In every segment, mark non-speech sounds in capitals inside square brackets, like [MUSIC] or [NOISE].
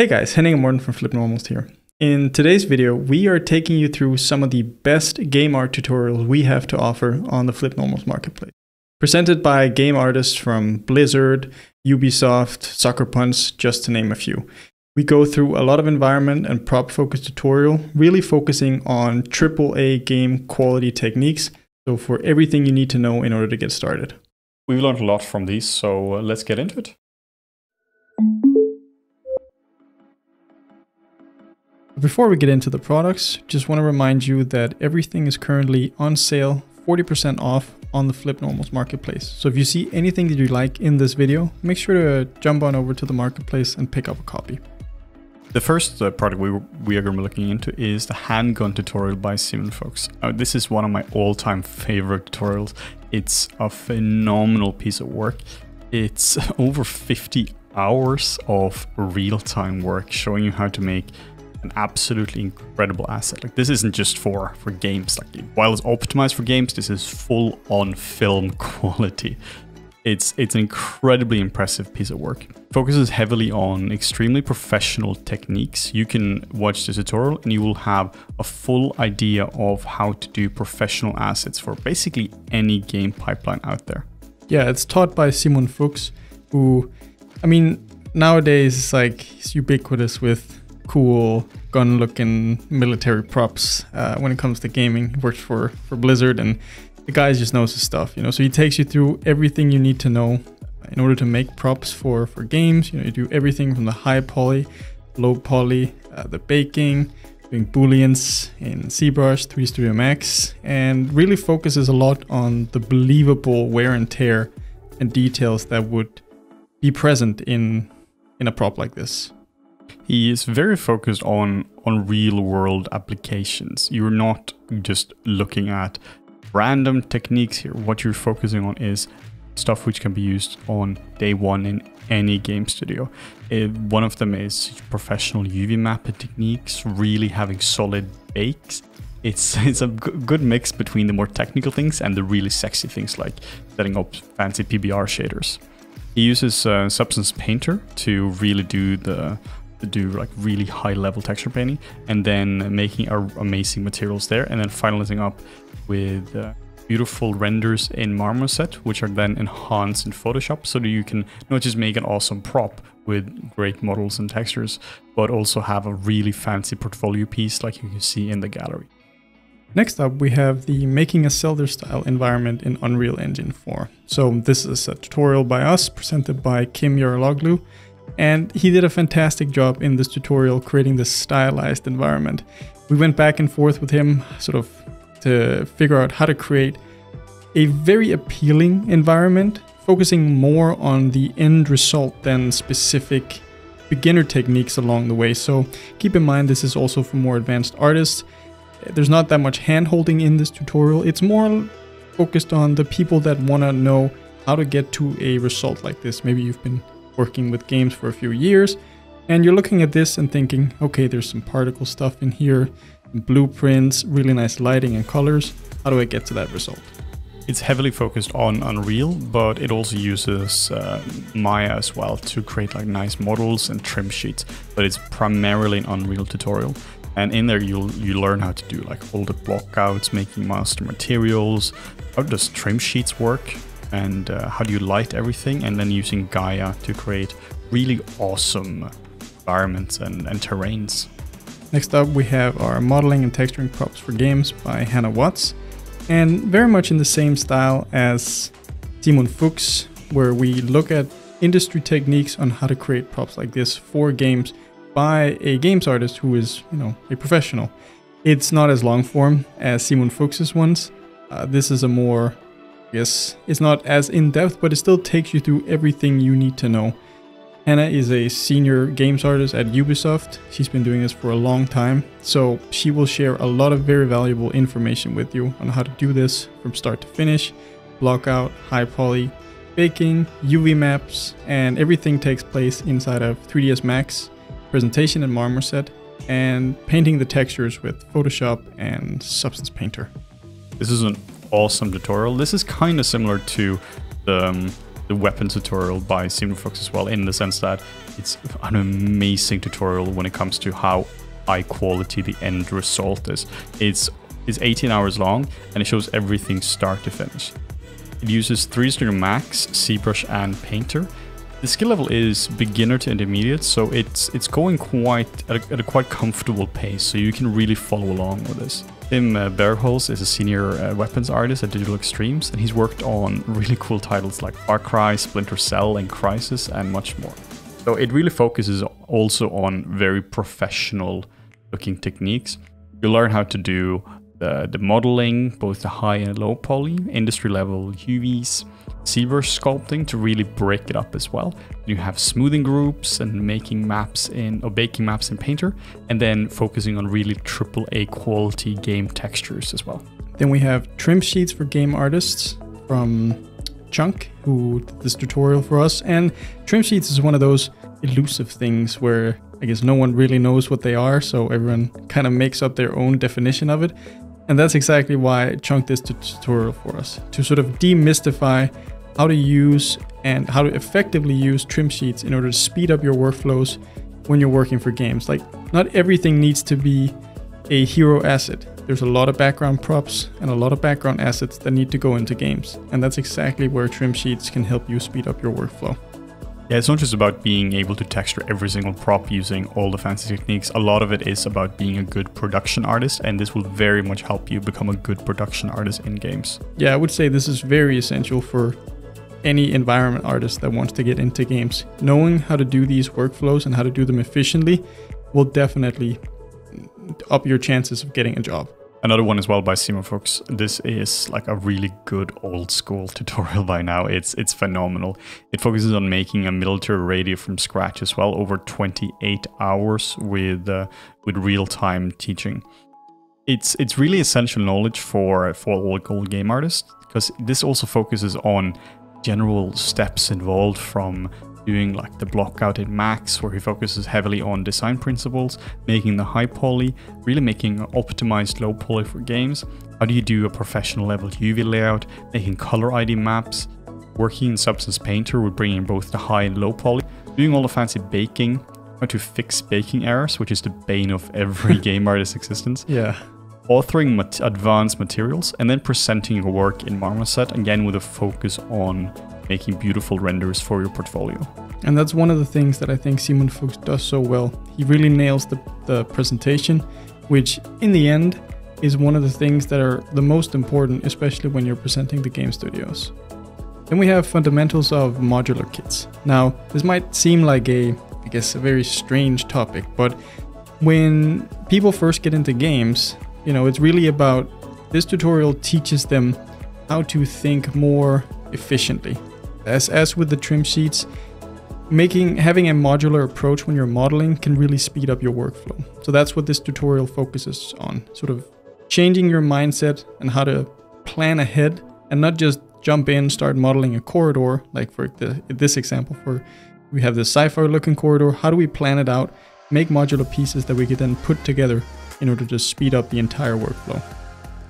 Hey guys, Henning and Morten from FlippedNormals here. In today's video, we are taking you through some of the best game art tutorials we have to offer on the FlippedNormals marketplace. Presented by game artists from Blizzard, Ubisoft, Sucker Punch, just to name a few. We go through a lot of environment and prop focused tutorial, really focusing on AAA game quality techniques. So for everything you need to know in order to get started. We've learned a lot from these, so uh, let's get into it. Before we get into the products, just want to remind you that everything is currently on sale 40% off on the FlippedNormals marketplace. So if you see anything that you like in this video, make sure to jump on over to the marketplace and pick up a copy. The first uh, product we, we are going to be looking into is the handgun tutorial by Simon Fuchs. Uh, this is one of my all-time favorite tutorials. It's a phenomenal piece of work. It's [LAUGHS] over 50 hours of real-time work showing you how to make an absolutely incredible asset. Like this isn't just for for games. Like while it's optimized for games, this is full on film [LAUGHS] quality. It's it's an incredibly impressive piece of work. Focuses heavily on extremely professional techniques. You can watch the tutorial and you will have a full idea of how to do professional assets for basically any game pipeline out there. Yeah, it's taught by Simon Fuchs, who, I mean, nowadays it's like he's ubiquitous with cool gun-looking military props uh, when it comes to gaming. He works for for Blizzard, and the guy just knows his stuff. You know, so he takes you through everything you need to know in order to make props for for games. You know, you do everything from the high poly, low poly, uh, the baking, doing booleans in ZBrush, 3D Studio Max, and really focuses a lot on the believable wear and tear and details that would be present in in a prop like this. He is very focused on on real world applications. You're not just looking at random techniques here. What you're focusing on is stuff which can be used on day one in any game studio. It, one of them is professional UV mapping techniques, really having solid bakes. It's [LAUGHS] it's a good mix between the more technical things and the really sexy things like setting up fancy PBR shaders. He uses uh, Substance Painter to really do the do like really high level texture painting and then making our amazing materials there and then finalizing up with uh, beautiful renders in Marmoset, which are then enhanced in Photoshop so that you can not just make an awesome prop with great models and textures, but also have a really fancy portfolio piece like you can see in the gallery. Next up, we have the Making a Zelda style environment in Unreal Engine 4. So this is a tutorial by us presented by Kim Yarologlu and he did a fantastic job in this tutorial creating this stylized environment. We went back and forth with him sort of to figure out how to create a very appealing environment, focusing more on the end result than specific beginner techniques along the way. So keep in mind this is also for more advanced artists. There's not that much hand holding in this tutorial. It's more focused on the people that want to know how to get to a result like this. Maybe you've been working with games for a few years, and you're looking at this and thinking, okay, there's some particle stuff in here, blueprints, really nice lighting and colors. How do I get to that result? It's heavily focused on Unreal, but it also uses uh, Maya as well to create like nice models and trim sheets. But it's primarily an Unreal tutorial. And in there, you'll you learn how to do like all the blockouts, making master materials. How does trim sheets work? And uh, how do you light everything, and then using Gaia to create really awesome environments and, and terrains. Next up, we have our modeling and texturing props for games by Hannah Watts, and very much in the same style as Simon Fuchs, where we look at industry techniques on how to create props like this for games by a games artist who is, you know, a professional. It's not as long form as Simon Fuchs's ones. Uh, this is a more Yes, it's not as in-depth, but it still takes you through everything you need to know. Hannah is a senior games artist at Ubisoft. She's been doing this for a long time, so she will share a lot of very valuable information with you on how to do this from start to finish, block out, high poly, baking, UV maps, and everything takes place inside of 3ds Max, presentation in Marmoset, and painting the textures with Photoshop and Substance Painter. This is an awesome tutorial. This is kind of similar to the um, the weapons tutorial by Fuchs as well, in the sense that it's an amazing tutorial when it comes to how high quality the end result is. It's it's 18 hours long and it shows everything start to finish. It uses 3D Studio Max, ZBrush and Painter. The skill level is beginner to intermediate, so it's it's going quite at a, at a quite comfortable pace, so you can really follow along with this. Tim uh, Bergholz is a senior uh, weapons artist at Digital Extremes, and he's worked on [LAUGHS] really cool titles like Far Cry, Splinter Cell, and Crysis, and much more. So it really focuses also on very professional looking techniques. You learn how to do the, the modeling, both the high and low poly, industry level UVs, ZBrush sculpting to really break it up as well. You have smoothing groups and making maps in or baking maps in Painter, and then focusing on really triple A quality game textures as well. Then we have trim sheets for game artists from Chunk, who did this tutorial for us. And trim sheets is one of those elusive things where I guess no one really knows what they are, so everyone kind of makes up their own definition of it. And that's exactly why Chunk did this tutorial for us, to sort of demystify how to use and how to effectively use trim sheets in order to speed up your workflows when you're working for games. Like, not everything needs to be a hero asset. There's a lot of background props and a lot of background assets that need to go into games. And that's exactly where trim sheets can help you speed up your workflow. Yeah, it's not just about being able to texture every single prop using all the fancy techniques. A lot of it is about being a good production artist, and this will very much help you become a good production artist in games. Yeah, I would say this is very essential for any environment artist that wants to get into games. Knowing how to do these workflows and how to do them efficiently will definitely up your chances of getting a job. Another one as well by Simon Fuchs. This is like a really good old school [LAUGHS] tutorial by now. It's it's phenomenal. It focuses on making a military radio from scratch as well, over 28 hours with uh, with real time teaching. It's it's really essential knowledge for for all game artists because this also focuses on general steps involved from doing like the block out in Max, where he focuses heavily on design principles, making the high poly, really making optimized low poly for games. How do you do a professional level UV layout, making color ID maps, working in Substance Painter with bringing both the high and low poly, doing all the fancy baking, how to fix baking errors, which is the bane of every [LAUGHS] game artist's existence. Yeah. Authoring mat advanced materials and then presenting your work in Marmoset again with a focus on making beautiful renders for your portfolio. And that's one of the things that I think Simon Fuchs does so well. He really nails the, the presentation, which in the end is one of the things that are the most important, especially when you're presenting the game studios. Then we have fundamentals of modular kits. Now, this might seem like a, I guess, a very strange topic, but when people first get into games, you know, it's really about this tutorial teaches them how to think more efficiently as, as with the trim sheets, making having a modular approach when you're modeling can really speed up your workflow. So that's what this tutorial focuses on, sort of changing your mindset and how to plan ahead and not just jump in, start modeling a corridor, like for the, this example, for we have this sci-fi looking corridor, how do we plan it out, make modular pieces that we could then put together in order to speed up the entire workflow.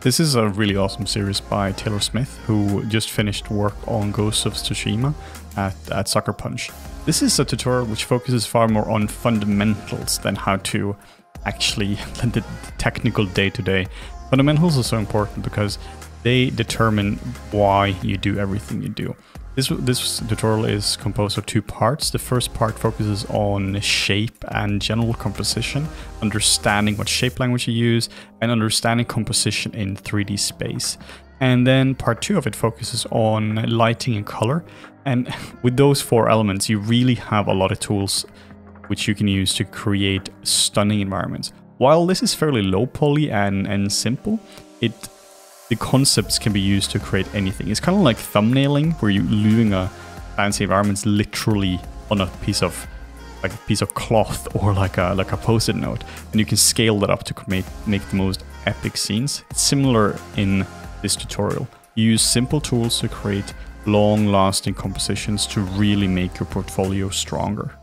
This is a really awesome series by Taylor Smith, who just finished work on Ghosts of Tsushima at, at Sucker Punch. This is a tutorial which focuses far more on fundamentals than how to actually [LAUGHS] the technical day-to-day. -day. Fundamentals are so important because they determine why you do everything you do. This, this tutorial is composed of two parts. The first part focuses on shape and general composition, understanding what shape language you use, and understanding composition in 3D space. And then part two of it focuses on lighting and color. And [LAUGHS] with those four elements, you really have a lot of tools which you can use to create stunning environments. While this is fairly low poly and, and simple, it the concepts can be used to create anything. It's kind of like thumbnailing, where you're leaving a fancy environment literally on a piece of like a piece of cloth [LAUGHS] or like a like a post-it note, and you can scale that up to make make the most epic scenes. It's similar in this tutorial. You use simple tools to create long-lasting compositions to really make your portfolio stronger.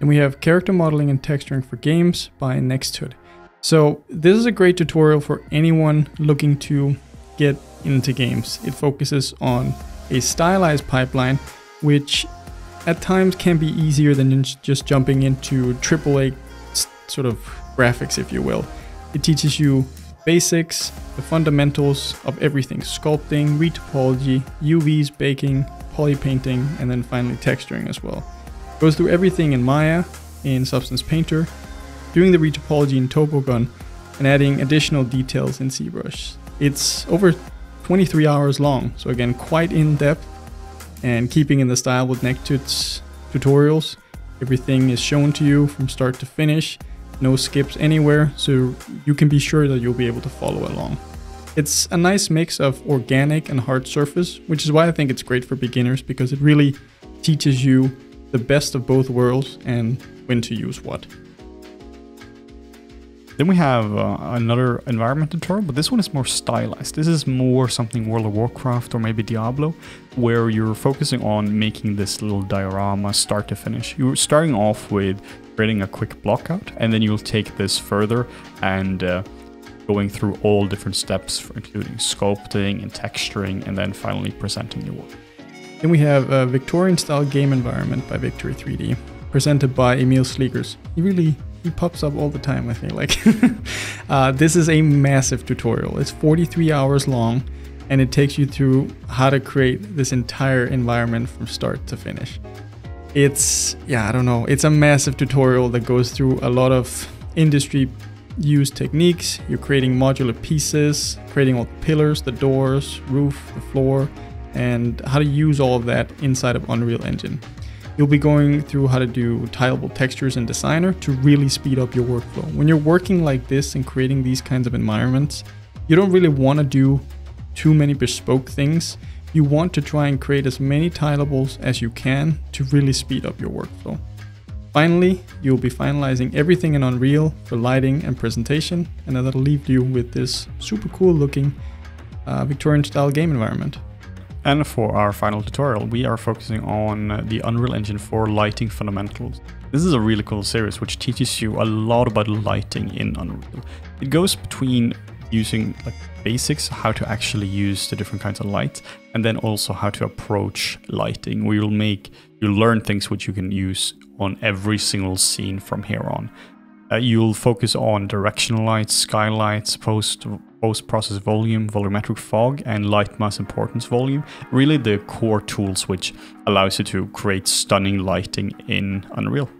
And we have character modeling and texturing for games by Nexttut. So this is a great tutorial for anyone looking to get into games. It focuses on a stylized pipeline, which at times can be easier than just jumping into AAA sort of graphics, if you will. It teaches you basics, the fundamentals of everything sculpting, retopology, UVs, baking, poly painting, and then finally texturing as well. Goes through everything in Maya, in Substance Painter, doing the retopology in Topogun, and adding additional details in ZBrush. It's over 23 hours long, so again, quite in depth and keeping in the style with Nexttut's tutorials. Everything is shown to you from start to finish, no skips anywhere, so you can be sure that you'll be able to follow along. It's a nice mix of organic and hard surface, which is why I think it's great for beginners because it really teaches you the best of both worlds and when to use what. Then we have uh, another environment tutorial, but this one is more stylized. This is more something World of Warcraft or maybe Diablo, where you're focusing on making this little diorama start to finish. You're starting off with creating a quick block out, and then you'll take this further and uh, going through all different steps, including sculpting and texturing, and then finally presenting your work. Then we have a Victorian style game environment by Victory 3D, presented by Emiel Sleegers. He really he pops up all the time, I feel like. [LAUGHS] uh, this is a massive tutorial. It's 43 hours long and it takes you through how to create this entire environment from start to finish. It's, yeah, I don't know. It's a massive tutorial that goes through a lot of industry used techniques. You're creating modular pieces, creating all the pillars, the doors, roof, the floor, and how to use all of that inside of Unreal Engine. You'll be going through how to do tileable textures in Designer to really speed up your workflow. When you're working like this and creating these kinds of environments, you don't really want to do too many bespoke things. You want to try and create as many tileables as you can to really speed up your workflow. Finally, you'll be finalizing everything in Unreal for lighting and presentation, and that'll leave you with this super cool looking uh, Victorian style game environment. And for our final tutorial, we are focusing on the Unreal Engine 4 lighting fundamentals. This is a really cool series which teaches you a lot about lighting in Unreal. It goes between using like basics, how to actually use the different kinds of lights, and then also how to approach lighting. We will make you learn things which you can use on every single scene from here on. Uh, you'll focus on directional lights, skylights, post post-process volume, volumetric fog, and light mass importance volume. Really the core tools which allows you to create stunning lighting in Unreal.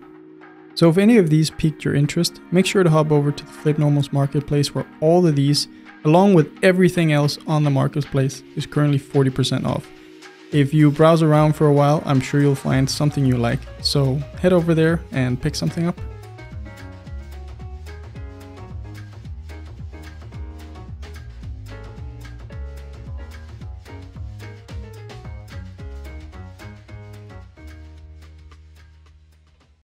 So if any of these piqued your interest, make sure to hop over to the FlippedNormal's marketplace where all of these, along with everything else on the marketplace, is currently 40% off. If you browse around for a while, I'm sure you'll find something you like. So head over there and pick something up.